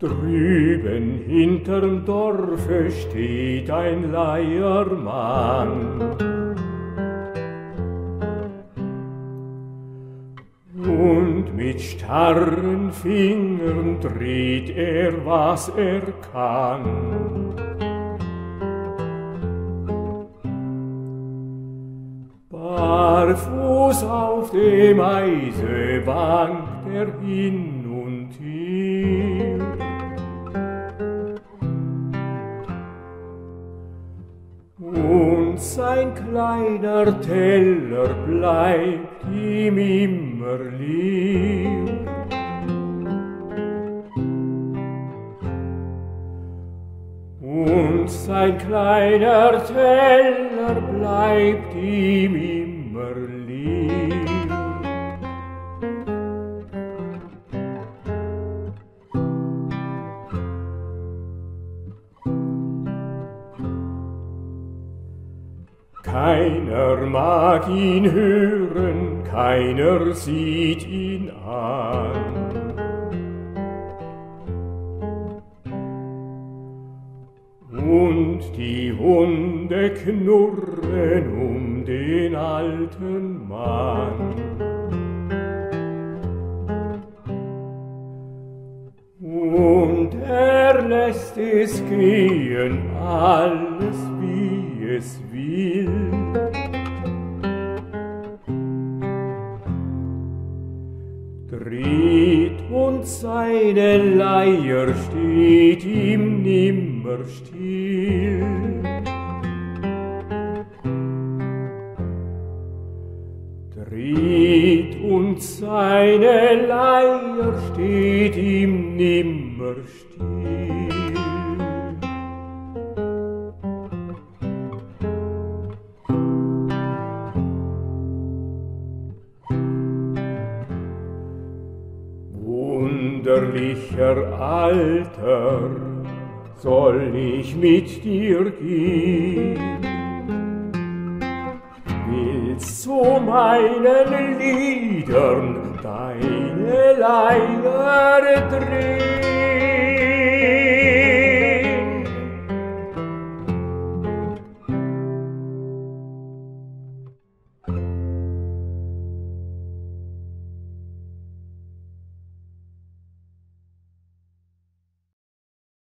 Drüben hinterm Dorfe steht ein Leiermann. Und mit starren Fingern dreht er, was er kann. Barfuß auf dem Eise wankt er hin Sein kleiner Teller bleibt ihm immer leer. Und sein kleiner Teller bleibt ihm immer leer. Keiner mag ihn hören, keiner sieht ihn an. Und die Hunde knurren um den alten Mann. Es gehen, alles wie es will. Dreht und seine Leier steht ihm nimmer still. Dreht und seine Leier steht ihm nimmer still. Wunderlicher Alter, soll ich mit dir gehen? Willst zu meinen Liedern deine Leier drehen?